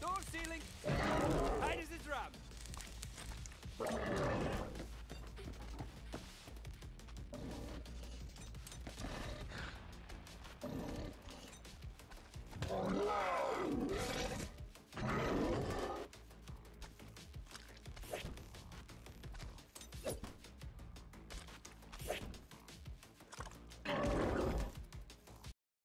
Door ceiling!